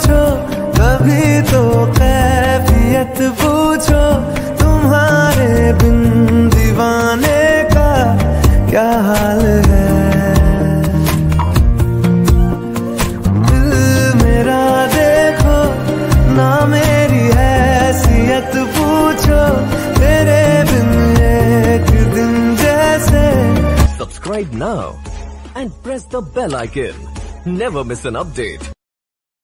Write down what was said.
पूछो, कभी तो कैफियत पूछो, तुम्हारे बिन दीवाने का क्या हाल है? दिल मेरा देखो, ना मेरी हैसियत पूछो, तेरे बिन एक दिन जैसे। Subscribe now and press the bell icon never miss an update.